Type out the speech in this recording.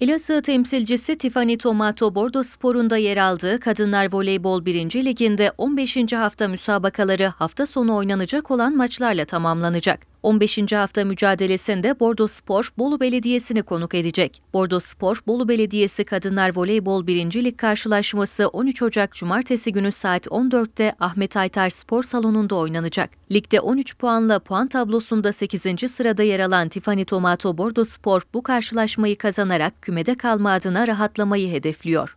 Elazığ temsilcisi Tiffany Tomato Bordo Spor'unda yer aldığı Kadınlar Voleybol 1. Liginde 15. hafta müsabakaları hafta sonu oynanacak olan maçlarla tamamlanacak. 15. hafta mücadelesinde Bordo Spor, Bolu Belediyesi'ni konuk edecek. Bordo Spor, Bolu Belediyesi Kadınlar Voleybol 1. Lig karşılaşması 13 Ocak Cumartesi günü saat 14'te Ahmet Aytar Spor Salonu'nda oynanacak. Ligde 13 puanla puan tablosunda 8. sırada yer alan Tiffany Tomato Bordo Spor bu karşılaşmayı kazanarak kümede kalma adına rahatlamayı hedefliyor.